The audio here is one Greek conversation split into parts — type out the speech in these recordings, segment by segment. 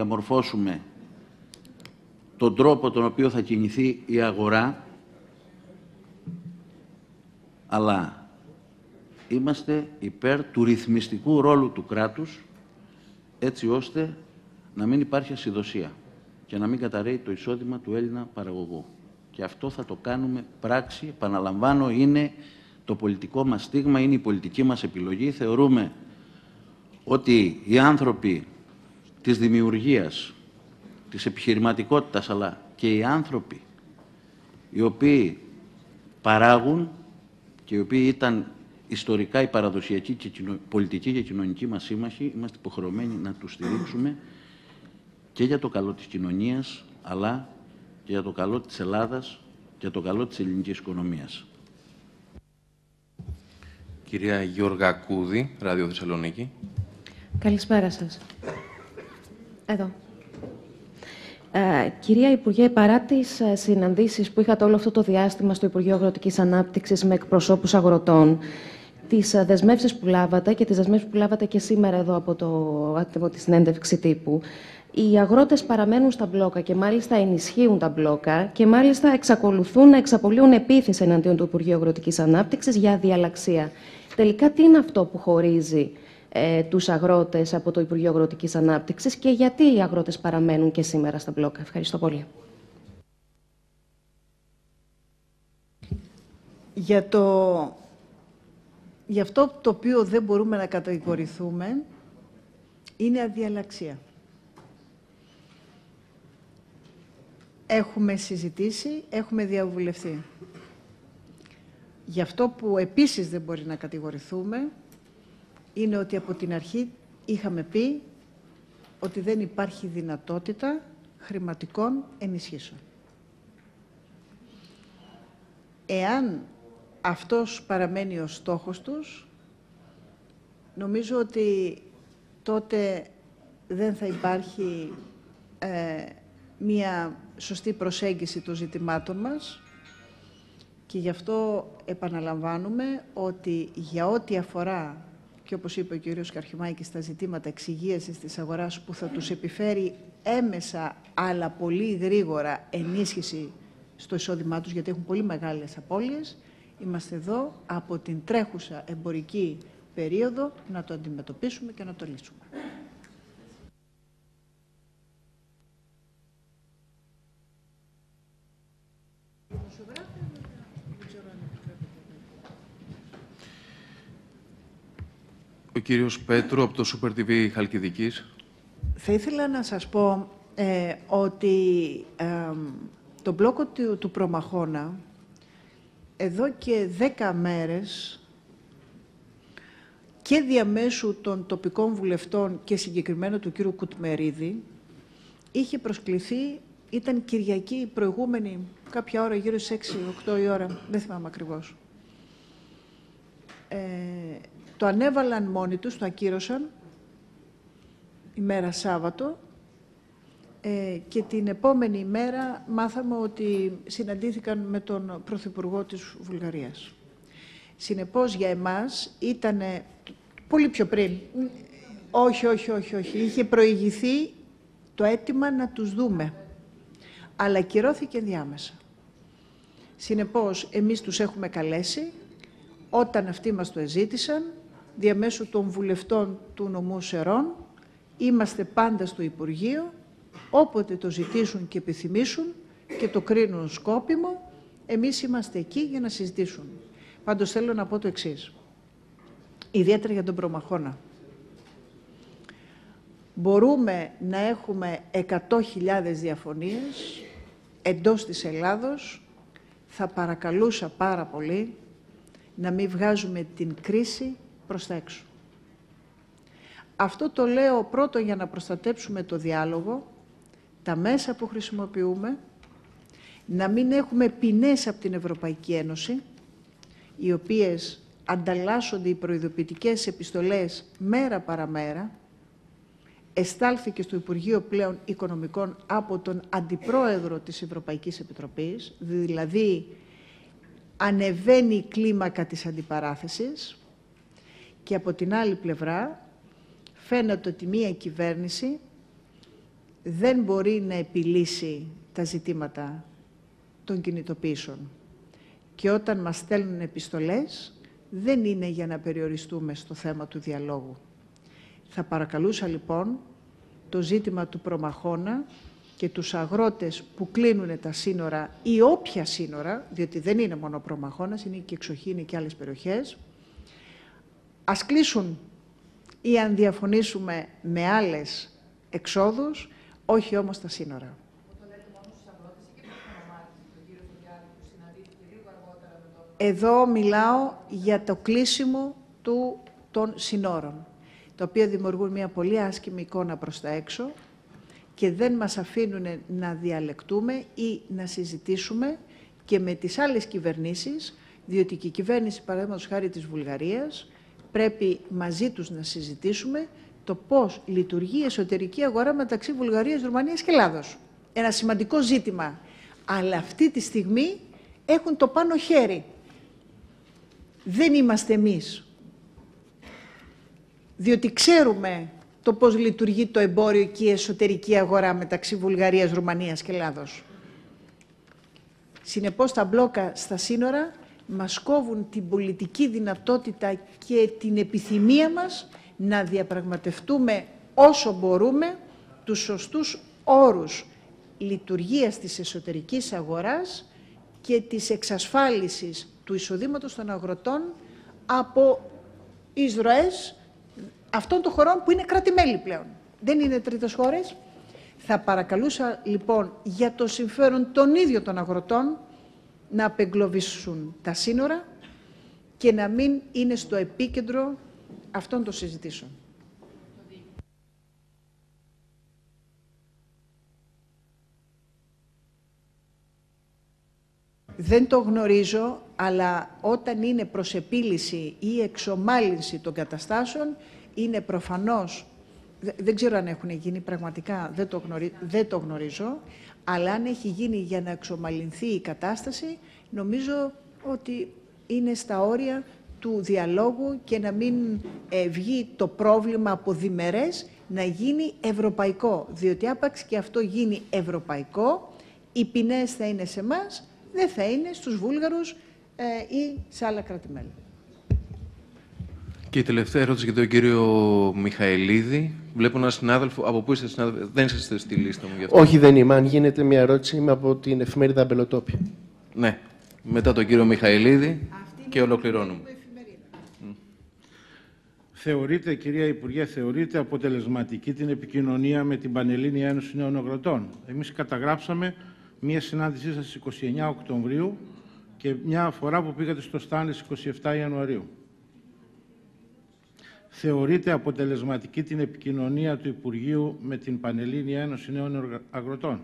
διαμορφώσουμε τον τρόπο τον οποίο θα κινηθεί η αγορά, αλλά είμαστε υπέρ του ρυθμιστικού ρόλου του κράτους, έτσι ώστε να μην υπάρχει ασυδοσία και να μην καταραίει το εισόδημα του Έλληνα παραγωγού. Και αυτό θα το κάνουμε πράξη, επαναλαμβάνω, είναι το πολιτικό μας στίγμα, είναι η πολιτική μας επιλογή. Θεωρούμε ότι οι άνθρωποι της δημιουργίας, της επιχειρηματικότητας, αλλά και οι άνθρωποι οι οποίοι παράγουν και οι οποίοι ήταν ιστορικά η παραδοσιακή και πολιτική και κοινωνική μας σύμμαχοι, είμαστε υποχρεωμένοι να τους στηρίξουμε και για το καλό της κοινωνίας, αλλά και για το καλό της Ελλάδας και για το καλό της ελληνικής οικονομίας. Κυρία Γιώργα Κούδη, Ράδιο Θεσσαλονίκη. Καλησπέρα σας. Εδώ. Ε, κυρία Υπουργέ, παρά τις ε, συναντήσεις που είχατε όλο αυτό το διάστημα στο Υπουργείο Αγροτικής Ανάπτυξης με εκπροσώπους αγροτών, τις ε, δεσμεύσεις που λάβατε και τις δεσμεύσεις που λάβατε και σήμερα εδώ από, το, από τη συνέντευξη τύπου, οι αγρότες παραμένουν στα μπλόκα και μάλιστα ενισχύουν τα μπλόκα και μάλιστα εξακολουθούν να εξαπολύουν επίθεση εναντίον του Υπουργείου Αγροτικής Ανάπτυξης για διαλαξία. Τελικά τι είναι αυτό που χωρίζει ε, τους αγρότες από το Υπουργείο Αγροτικής Ανάπτυξης και γιατί οι αγρότες παραμένουν και σήμερα στα μπλόκα. Ευχαριστώ πολύ. Για, το... Για αυτό το οποίο δεν μπορούμε να κατηγορηθούμε είναι αδιαλαξία. Έχουμε συζητήσει, έχουμε διαβουλευτεί. Γι' αυτό που επίσης δεν μπορεί να κατηγορηθούμε είναι ότι από την αρχή είχαμε πει ότι δεν υπάρχει δυνατότητα χρηματικών ενισχύσεων. Εάν αυτός παραμένει ο στόχος τους, νομίζω ότι τότε δεν θα υπάρχει ε, μία σωστή προσέγγιση των ζητημάτων μας και γι' αυτό επαναλαμβάνουμε ότι για ό,τι αφορά και όπως είπε ο κύριος Καρχημάκης στα ζητήματα εξυγίασης της αγοράς που θα τους επιφέρει έμεσα αλλά πολύ γρήγορα ενίσχυση στο εισόδημά τους γιατί έχουν πολύ μεγάλες απώλειες είμαστε εδώ από την τρέχουσα εμπορική περίοδο να το αντιμετωπίσουμε και να το λύσουμε. Ο κύριος Πέτρου από το Super TV Χαλκιδικής. Θα ήθελα να σας πω ε, ότι το μπλόκο του, του Προμαχώνα εδώ και δέκα μέρες και διαμέσου των τοπικών βουλευτών και συγκεκριμένα του κύριου Κουτμερίδη είχε προσκληθεί, ήταν Κυριακή προηγούμενη κάποια ώρα, γύρω στις 6-8 η ώρα, δεν θυμάμαι ακριβώς. Ε, το ανέβαλαν μόνοι τους, το ακύρωσαν, ημέρα Σάββατο, ε, και την επόμενη ημέρα μάθαμε ότι συναντήθηκαν με τον Πρωθυπουργό της Βουλγαρίας. Συνεπώς για εμάς ήταν πολύ πιο πριν. Όχι, όχι, όχι, όχι. Είχε προηγηθεί το αίτημα να τους δούμε. Αλλά κυρώθηκε διάμεσα. Συνεπώς, εμείς τους έχουμε καλέσει, όταν αυτοί μας το εζήτησαν, διαμέσου των βουλευτών του νομού Σερών, είμαστε πάντα στο Υπουργείο, όποτε το ζητήσουν και επιθυμήσουν και το κρίνουν σκόπιμο, εμείς είμαστε εκεί για να συζητήσουν. Πάντως θέλω να πω το εξής, ιδιαίτερα για τον Προμαχώνα. Μπορούμε να έχουμε 100.000 διαφωνίες εντός της Ελλάδος, θα παρακαλούσα πάρα πολύ να μην βγάζουμε την κρίση προς τα έξω. Αυτό το λέω πρώτον για να προστατέψουμε το διάλογο, τα μέσα που χρησιμοποιούμε, να μην έχουμε ποινές από την Ευρωπαϊκή Ένωση, οι οποίες ανταλλάσσονται οι προειδοποιητικές επιστολές μέρα παραμέρα, εστάλθηκε στο Υπουργείο πλέον Οικονομικών από τον Αντιπρόεδρο της Ευρωπαϊκής Επιτροπής, δηλαδή ανεβαίνει η κλίμακα της αντιπαράθεσης και από την άλλη πλευρά φαίνεται ότι μία κυβέρνηση δεν μπορεί να επιλύσει τα ζητήματα των κινητοποίησεων. Και όταν μας στέλνουν επιστολές, δεν είναι για να περιοριστούμε στο θέμα του διαλόγου. Θα παρακαλούσα λοιπόν το ζήτημα του προμαχώνα και τους αγρότες που κλείνουν τα σύνορα ή όποια σύνορα, διότι δεν είναι μόνο προμαχώνας, είναι και εξοχή, είναι και άλλες περιοχές, ας κλείσουν ή αν διαφωνήσουμε με άλλες εξόδους, όχι όμως τα σύνορα. Εδώ μιλάω για το κλείσιμο του, των συνόρων, τα οποία δημιουργούν μια πολύ άσκημη εικόνα προς τα έξω και δεν μας αφήνουν να διαλεκτούμε ή να συζητήσουμε και με τις άλλες κυβερνήσεις, διότι και η κυβέρνηση, παραδείγματος χάρη της Βουλγαρίας, πρέπει μαζί τους να συζητήσουμε το πώς λειτουργεί η εσωτερική αγορά μεταξύ Βουλγαρίας, Ρουμανίας και Ελλάδος. Ένα σημαντικό ζήτημα. Αλλά αυτή τη στιγμή έχουν το πάνω χέρι. Δεν είμαστε εμείς. Διότι ξέρουμε το πώς λειτουργεί το εμπόριο και η εσωτερική αγορά μεταξύ Βουλγαρίας, Ρουμανίας και Ελλάδος. Συνεπώς τα μπλόκα στα σύνορα μας κόβουν την πολιτική δυνατότητα και την επιθυμία μας να διαπραγματευτούμε όσο μπορούμε τους σωστούς όρους λειτουργίας της εσωτερικής αγοράς και της εξασφάλισης του εισοδήματος των αγροτών από εισρωές αυτών των χωρών που είναι κράτη-μέλη πλέον. Δεν είναι τρίτες χώρες. Θα παρακαλούσα λοιπόν για το συμφέρον των ίδιων των αγροτών να απεγκλωβίσουν τα σύνορα και να μην είναι στο επίκεντρο αυτών των συζητήσεων. Δεν το γνωρίζω, αλλά όταν είναι προς επίλυση ή εξομάλυνση των καταστάσεων, είναι προφανώς, δεν ξέρω αν έχουν γίνει πραγματικά, δεν το, δεν το γνωρίζω, αλλά αν έχει γίνει για να εξομαλυνθεί η κατάσταση, νομίζω ότι είναι στα όρια του διαλόγου και να μην ε, βγει το πρόβλημα από διμερές, να γίνει ευρωπαϊκό. Διότι άπαξ και αυτό γίνει ευρωπαϊκό, οι ποινές θα είναι σε εμάς, δεν θα είναι στους Βούλγαρους ε, ή σε άλλα κράτη-μέλη. Και η τελευταία ερώτηση για τον κύριο Μιχαηλίδη. Βλέπω έναν συνάδελφο. Από πού είστε, συνάδελφο, δεν είστε στη λίστα μου γι' αυτό. Όχι, δεν είμαι. Αν γίνεται μια ερώτηση, είμαι από την εφημερίδα Μπελοτόπια. Ναι. Μετά τον κύριο Μιχαηλίδη και ολοκληρώνουμε. Θεωρείτε, κυρία Υπουργέ, θεωρείτε αποτελεσματική την επικοινωνία με την Πανελλήνια Ένωση Νέων Αγροτών; Εμείς καταγράψαμε μία συνάντησή σας στις 29 Οκτωβρίου και μια φορά που πήγατε στο Στάνλη 27 Ιανουαρίου. Θεωρείται αποτελεσματική την επικοινωνία του Υπουργείου με την Πανελλήνια Ένωση Νέων Αγροτών.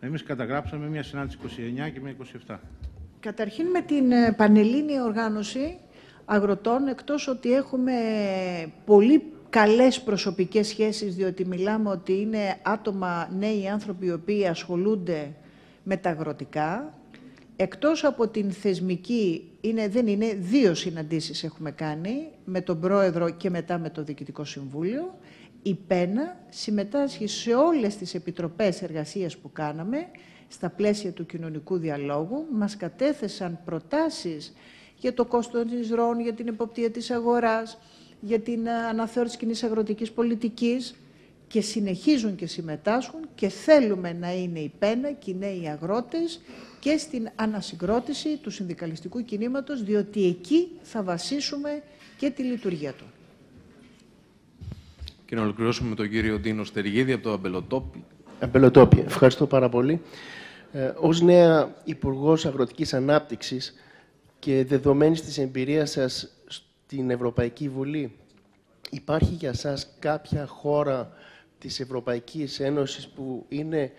Εμείς καταγράψαμε μια συνάντηση 29 και μια 27. Καταρχήν με την ε, Πανελλήνια Οργάνωση Αγροτών, εκτός ότι έχουμε πολύ καλές προσωπικές σχέσεις, διότι μιλάμε ότι είναι άτομα, νέοι άνθρωποι, οι οποίοι ασχολούνται με τα αγροτικά, εκτός από την θεσμική, είναι, δεν είναι, δύο συναντήσεις έχουμε κάνει, με τον Πρόεδρο και μετά με το Διοικητικό Συμβούλιο, η ΠΕΝΑ συμμετάσχει σε όλες τις επιτροπές εργασίας που κάναμε, στα πλαίσια του κοινωνικού διαλόγου, μας κατέθεσαν προτάσεις για το κόστος της ΡΟΝ, για την εποπτεία της αγοράς, για την ε, αναθεώρηση κοινής αγροτικής πολιτικής και συνεχίζουν και συμμετάσχουν και θέλουμε να είναι η ΠΕΝΑ και οι νέοι αγρότες και στην ανασυγκρότηση του συνδικαλιστικού κινήματος, διότι εκεί θα βασίσουμε και τη λειτουργία του. Και να ολοκληρώσουμε με τον κύριο Ντίνο Στεργίδη από το Αμπελοτόπι. Αμπελοτόπι. Ευχαριστώ πάρα πολύ. Ε, ως νέα Υπουργός Αγροτικής Ανάπτυξης και δεδομένης της εμπειρίας σας στην Ευρωπαϊκή Βουλή, υπάρχει για σας κάποια χώρα της Ευρωπαϊκής Ένωσης που είναι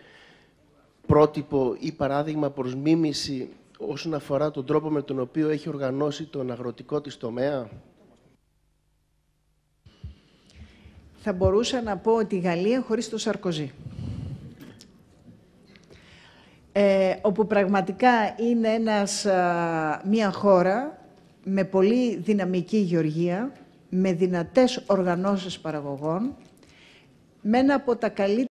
πρότυπο ή παράδειγμα προς μίμηση όσον αφορά τον τρόπο με τον οποίο έχει οργανώσει τον αγροτικό της τομέα; Θα μπορούσα να πω ότι η Γαλλία χωρίς το Σαρκοζή. Ε, όπου πραγματικά είναι ένας, μια χώρα με πολύ δυναμική γεωργία, με δυνατές οργανώσεις παραγωγών, με ένα από τα καλύτερα